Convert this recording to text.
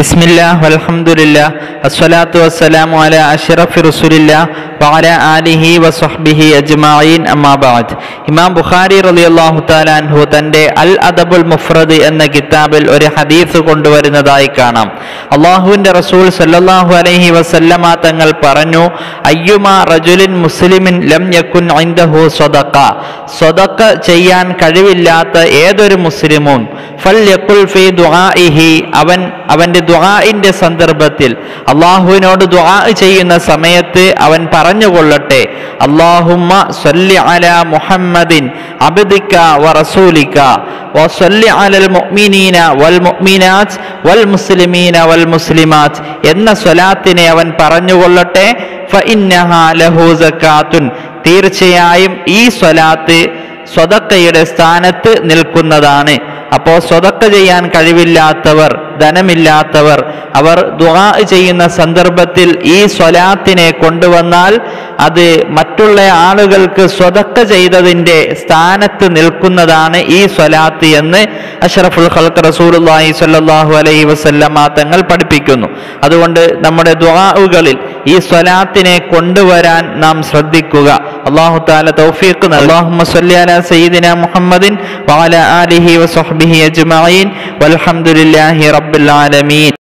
ബിസ്മില്ല വസ്സലാമു ഇമാം ബുഖാരി റലിയല്ലാഹു അൽ അദബുൽ മുഫ്രദ് എന്ന കിതാബിൽ ഒരു ഹദീസ് കൊണ്ടുവരുന്നതായി കാണാം. അള്ളാഹുവിന്റെ റസൂൽ സല്ലല്ലാഹു അലൈഹി വസല്ലമ തങ്ങൾ പറഞ്ഞു അയ്യുമാ റജുലിൻ മുസ്ലിമിൻ ലം യക്കുൻ സ്വതക്ക സ്വതക്ക ചെയ്യാൻ കഴിവില്ലാത്ത ഏതൊരു മുസ്ലിമും ഫൽ യക്കുൽ ഫി ദുആഇഹി അവൻ അവന്റെ ദുആഇന്റെ സന്ദർഭത്തിൽ. അള്ളാഹുവിനോട് ദുആ ചെയ്യുന്ന സമയത്ത് അവൻ പറഞ്ഞുകൊള്ളട്ടെ അള്ളാഹുമ്മ സല്ലി അലാ മുഹമ്മദിൻ അബദിക്ക വ റസൂലിക വസല്ലി അലൽ മുഅ്മിനീന വൽ മുഅ്മിനാത്ത് വൽ മുസ്ലിമീന വൽ മുസ്ലിമാത്ത് എന്ന സ്വലാത്തിനെ അവൻ പറഞ്ഞുകൊള്ളട്ടെ ഫഇന്നഹാ ലഹു സക്കാത്തുൻ തീർച്ചയായും ഈ സ്വലാത്ത് സ്വതക്കയുടെ സ്ഥാനത്ത് നിൽക്കുന്നതാണ്. അപ്പോൾ സ്വതക്ക ചെയ്യാൻ കഴിവില്ലാത്തവർ ധനമില്ലാത്തവർ അവർ ദുആ ചെയ്യുന്ന സന്ദർഭത്തിൽ ഈ സ്വലാത്തിനെ കൊണ്ടുവന്നാൽ അത് മറ്റുള്ള ആളുകൾക്ക് സ്വതക്ക ചെയ്തതിന്റെ സ്ഥാനത്ത് നിൽക്കുന്നതാണ് ഈ സ്വലാത്ത് എന്ന് അഷറഫുൽ ഖൽക്ക് റസൂലുള്ളാഹി സ്വല്ലല്ലാഹു അലൈഹി വസല്ലമ തങ്ങൾ പഠിപ്പിക്കുന്നു. അതുകൊണ്ട് നമ്മുടെ ദുആഉകളിൽ ഈ സ്വലാത്തിനെ കൊണ്ടുവരാൻ നാം ശ്രദ്ധിക്കുക. അള്ളാഹു താല തൗഫീഖ് അല്ലാഹുമ്മ സ്വല്ലി അലാ സയ്യിദിന മുഹമ്മദിൻ വാല ആലിഹി വസഹ്ബിഹി അജ്മഈൻ. വൽഹംദുലില്ലാഹി റബ്ബിൽ ആലമീൻ.